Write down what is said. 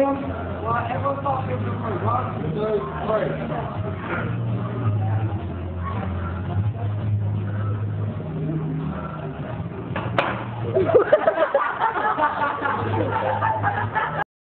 Well, everyone thought it was one, two, three.